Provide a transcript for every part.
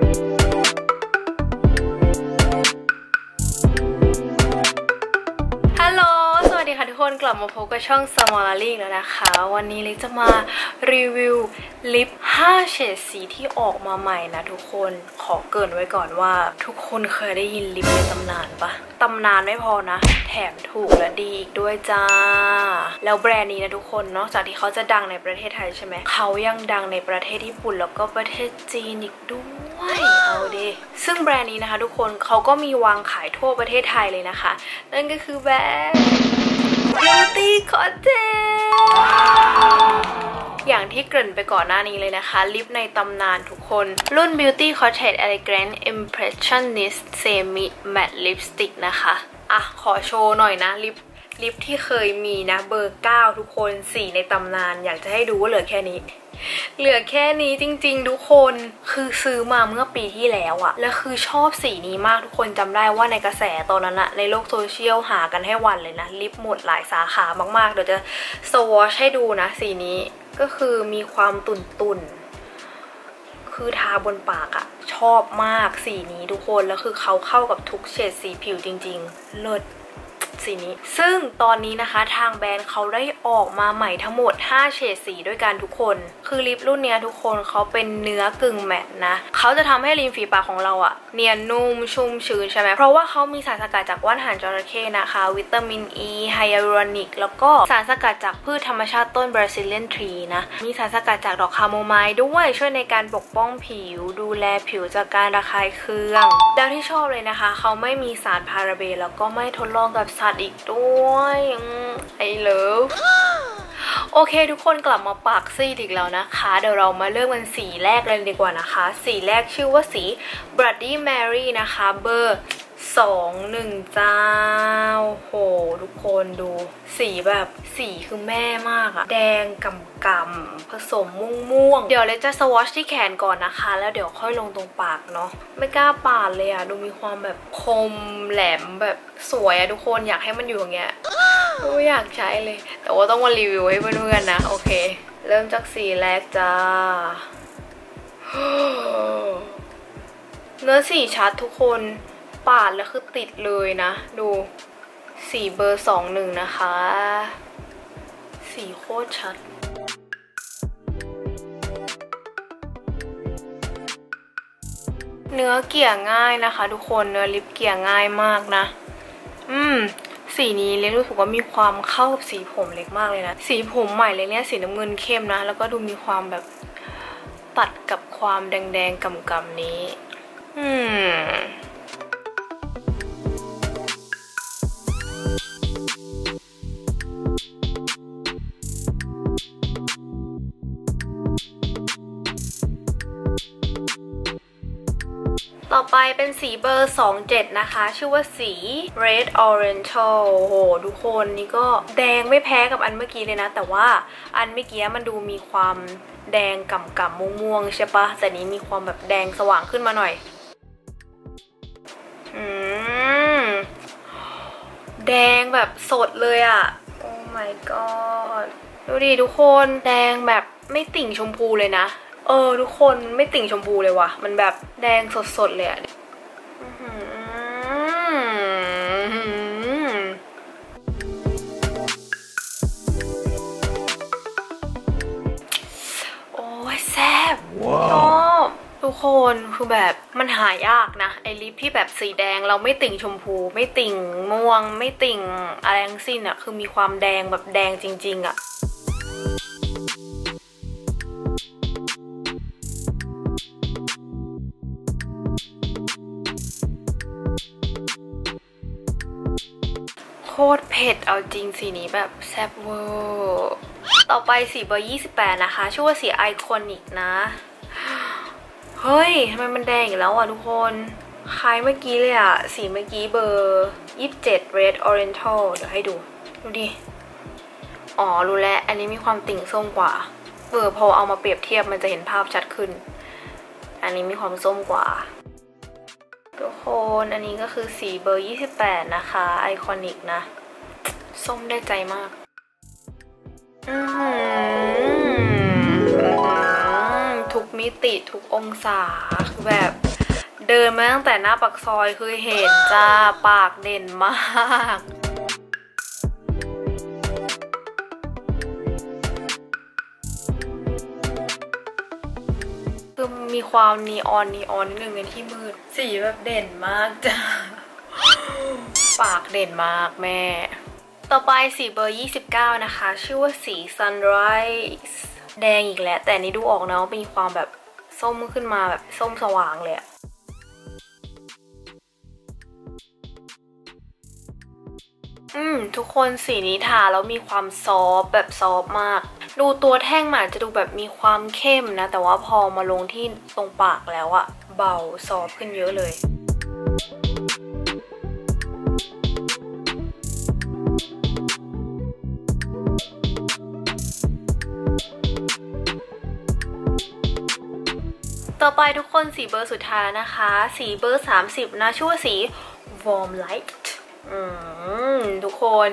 ฮั ค่ะทุกคนกลับมาพบกับช่อง s m o l a r i แล้วนะคะ วันนี้ลิกจะมารีวิวลิป 5 เฉดสีที่ออกมาใหม่นะทุกคนขอเกรินไว้ก่อนว่า ทุกคนเคยได้ยินลิปในตำนานปะตำนานไม่พอนะ แถมถูกและดีอีกด้วยจ้า แล้วแบรนด์นี้นะทุกคนนอกจากที่เขาจะดังในประเทศไทยใช่ไหมเขายังดังในประเทศญี่ปุ่นแล้วก็ประเทศจีนอีกด้วยเอาดิซึ่งแบรนด์นี้นะคะทุกคนเขาก็มีวางขายทั่วประเทศไทยเลยนะคะ นั่นก็คือแบรนด์ Beauty content อย่างที่เกริ่นไปก่อนหน้านี้เลยนะคะ ลิปในตำนานทุกคน รุ่น Beauty content Elegant Impressionist Semi Matte Lipstick นะคะ อะ ขอโชว์หน่อยนะ ลิป ลิปที่เคยมีนะเบอร์ 9 ทุกคนสีในตำนาน อยากจะให้ดูว่าเหลือแค่นี้ เหลือแค่นี้จริงๆ ทุกคนคือซื้อมาเมื่อปีที่แล้วอะแล้วคือชอบสีนี้มากทุกคนจำได้ว่าในกระแสตอนนั้นอะในโลกโซเชียลหากันให้วันเลยนะ ลิปหมดหลายสาขามากๆ เดี๋ยวจะสวอชให้ดูนะ สีนี้ก็คือมีความตุ่นๆคือทาบนปากอะชอบมากสีนี้ทุกคนแล้วคือเขาเข้ากับทุกเฉดสีผิวจริง ๆ เลิศ สีนี้ ซึ่งตอนนี้นะคะทางแบรนด์เขาได้ออกมาใหม่ทั้งหมด 5 เฉดสีด้วยกันทุกคน คือลิปรุ่นเนี้ยทุกคนเขาเป็นเนื้อกึ่งแมตต์นะ เขาจะทำให้ริมฝีปากของเราอะเนียนนุ่มชุ่มชื้นใช่ไหม เพราะว่าเขามีสารสกัดจากว่านหางจระเข้นะคะ วิตามินอีไฮยาลูรอนิก แล้วก็สารสกัดจากพืชธรรมชาติต้นบราซิเลียนทรีนะ มีสารสกัดจากดอกคาโมไมล์ด้วยช่วยในการปกป้องผิว ดูแลผิวจากการระคายเคืองแล้วที่ชอบเลยนะคะ เขาไม่มีสารพาราเบนแล้วก็ไม่ทดลองกับสัตวอีกด้วยไอเลิฟโอเค ทุกคนกลับมาปากซีดอีกแล้วนะคะ เดี๋ยวเรามาเริ่มกันสีแรกเลยดีกว่านะคะ สีแรกชื่อว่าสี Bloody Mary นะคะ เบอร์ 2 1จ้าโห ทุกคนดู สีแบบสีคือแม่มากอะแดงกำกำผสมม่วงม่วง เดี๋ยวเลจะสวอชที่แขนก่อนนะคะ แล้วเดี๋ยวค่อยลงตรงปากเนาะไม่กล้าปาดเลยอะดูมีความแบบคมแหลมแบบสวยอะทุกคนอยากให้มันอยู่อย่างเงี้ยไม่อยากใช้เลย แต่ว่าต้องมารีวิวให้เพื่อนๆนะ โอเค เริ่มจากสีแรกจ้าเนื้อสีชัดทุกคน ปาดแล้วคือติดเลยนะ ดูสีเบอร์สองหนึ่งนะคะ สีโคตรชัดเนื้อเกี่ยง่ายนะคะ ทุกคนเนื้อลิปเกี่ยง่ายมากนะ อืม สีนี้เล็กรู้สึกว่ามีความเข้ากับสีผมเล็กมากเลยนะ สีผมใหม่เลยเนี่ยสีน้ำเงินเข้มนะ แล้วก็ดูมีความแบบตัดกับความแดงๆกำๆนี้ อืม เป็นสีเบอร์ 27 นะคะ ชื่อว่าสี red oriental โอ้โหทุกคนนี่ก็แดงไม่แพ้กับอันเมื่อกี้เลยนะ แต่ว่าอันเมื่อกี้มันดูมีความแดงก่ำก่ำม่วงม่วงๆใช่ปะแต่นี้มีความแบบแดงสว่างขึ้นมาหน่อยอืมแดงแบบสดเลยอะ่ะโอ้ my god ดูดิทุกคนแดงแบบไม่ติ่งชมพูเลยนะ เออ ทุกคนไม่ติ่งชมพูเลยว่ะ มันแบบแดงสดๆเลยอะ โอ้ยแซ่บชอบทุกคนคือแบบมันหายากนะ ไอลิปที่แบบสีแดงเราไม่ติ่งชมพู ไม่ติ่งม่วง ไม่ติ่งอะไรทั้งสิ้นอะคือมีความแดงแบบแดงจริง ๆอะ ตรเผ็ดเอาจริงสีนี้แบบแซ่บเวอร์ต่อไปสีเบอร์ 28 นะคะ ชื่อว่าสี iconic นะ เฮ้ยทำไมมันแดงอีกแล้วอะทุกคนคล้ายเมื่อกี้เลยอะ สีเมื่อกี้เบอร์ 27 red oriental เดี๋ยวให้ดู ดูดิ อ๋อ รู้แล้ว อันนี้มีความติดส้มกว่า เออพอเอามาเปรียบเทียบมันจะเห็นภาพชัดขึ้น อันนี้มีความส้มกว่า ทุกคนอันนี้ก็คือสีเบอร์ 28 นะคะ ไอคอนิกนะ ส้มได้ใจมาก อือทุกมิติทุกองศาแบบเดินมาตั้งแต่หน้าปากซอยคือเห็นจ้าปากเด่นมาก มีความนีออนนีออนนิดนึงในที่มืด สีแบบเด่นมากจ้าปากเด่นมากแม่ ต่อไปสีเบอร์ 29 นะคะ ชื่อว่าสี sunrise แดงอีกแล้ว แต่อันนี้ดูออกนะว่ามีความแบบส้มขึ้นมาแบบส้มสว่างเลยอะอืม ทุกคนสีนี้ทาแล้วมีความซอฟต์แบบซอฟต์มาก ดูตัวแท่งมันอาจจะดูแบบมีความเข้มนะ แต่ว่าพอมาลงที่ตรงปากแล้วอะเบาซอฟขึ้นเยอะเลยต่อไปทุกคนสีเบอร์สุดท้ายแล้วนะคะ สีเบอร์ 30 นะชื่อว่าสี warm light ทุกคน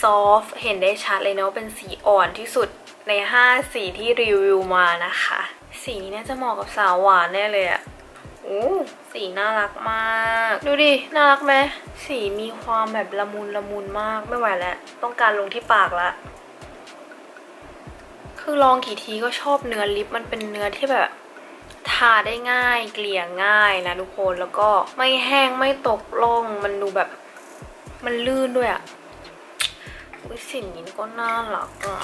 ซอฟเห็นได้ชัดเลยเนาะเป็นสีอ่อนที่สุดใน 5 สีที่รีวิวมานะคะ สีนี้น่าจะเหมาะกับสาวหวานแน่เลยอะโอ้สีน่ารักมาก ดูดิ น่ารักไหมสีมีความแบบละมุนละมุนมากไม่ไหวแล้ว ต้องการลงที่ปากละ คือลองกี่ทีก็ชอบเนื้อลิปมันเป็นเนื้อที่แบบทาได้ง่าย เกลี่ยง่ายนะทุกคนแล้วก็ไม่แห้งไม่ตกล่องมันดูแบบ มันลื่นด้วยอะ่ะอุ้ยสิ่งนี้ก็น่ารักอะ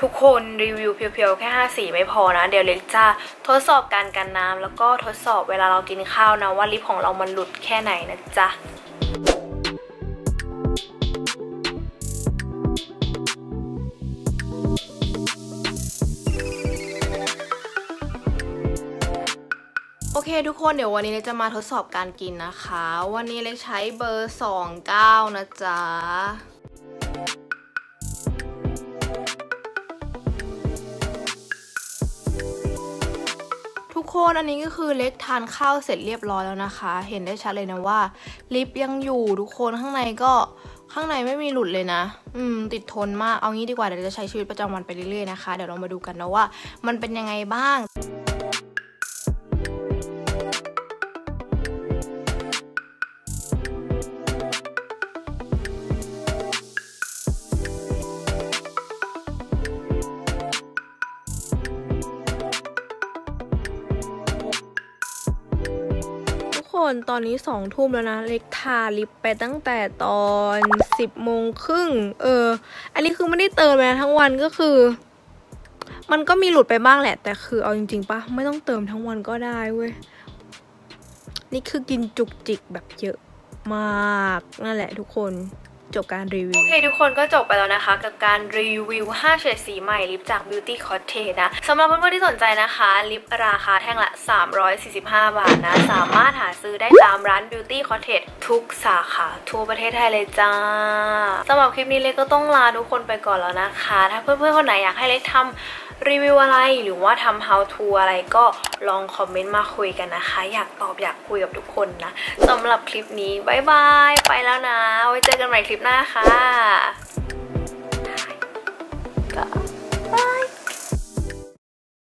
ทุกคนรีวิวเพียวๆ แค่ 5 สีไม่พอนะ เดี๋ยวเล็กจะทดสอบการกันน้ำแล้วก็ทดสอบเวลาเรากินข้าวนะว่าลิปของเรามันหลุดแค่ไหนนะจ๊ะ ทุกคนเดี๋ยววันนี้เล็กจะมาทดสอบการกินนะคะ วันนี้เล็กใช้เบอร์ 29 นะจ๊ะทุกคนอันนี้ก็คือเล็กทานข้าวเสร็จเรียบร้อยแล้วนะคะ เห็นได้ชัดเลยนะว่า ลิปยังอยู่ทุกคนข้างในก็ข้างในไม่มีหลุดเลยนะ อืม ติดทนมากเอางี้ดีกว่าเดี๋ยวจะใช้ชีวิตประจำวันไปเรื่อยๆนะคะ เดี๋ยวเรามาดูกันนะว่า มันเป็นยังไงบ้าง คนตอนนี้สองทุ่มแล้วนะ เล็กทาลิปไปตั้งแต่ตอนสิบโมงครึ่งเออ อันนี้คือไม่ได้เติมเลยนะทั้งวันก็คือ มันก็มีหลุดไปบ้างแหละ แต่คือเอาจริงๆปะไม่ต้องเติมทั้งวันก็ได้เว้ย นี่คือกินจุกจิกแบบเยอะมากนั่นแหละทุกคน จบการรีวิว โอเคทุกคนก็จบไปแล้วนะคะ กับการรีวิว 5 เฉดสีใหม่ลิปจาก Beauty Cottage นะสำหรับเพื่อนๆที่สนใจนะคะ ลิปราคาแท่งละ 345 บาทนะ สามารถหาซื้อได้ตามร้าน Beauty Cottage ทุกสาขาทั่วประเทศไทยเลยจ้าสำหรับคลิปนี้เล็กก็ต้องลาทุกคนไปก่อนแล้วนะคะ ถ้าเพื่อนๆคนไหนอยากให้เล็กทำรีวิวอะไรหรือว่าทำ how to อะไรก็ลองคอมเมนต์มาคุยกันนะคะ อยากตอบอยากคุยกับทุกคนนะสำหรับคลิปนี้บายบายไปแล้วนะไว้เจอกันใหม่คลิปหน้าค่ะก็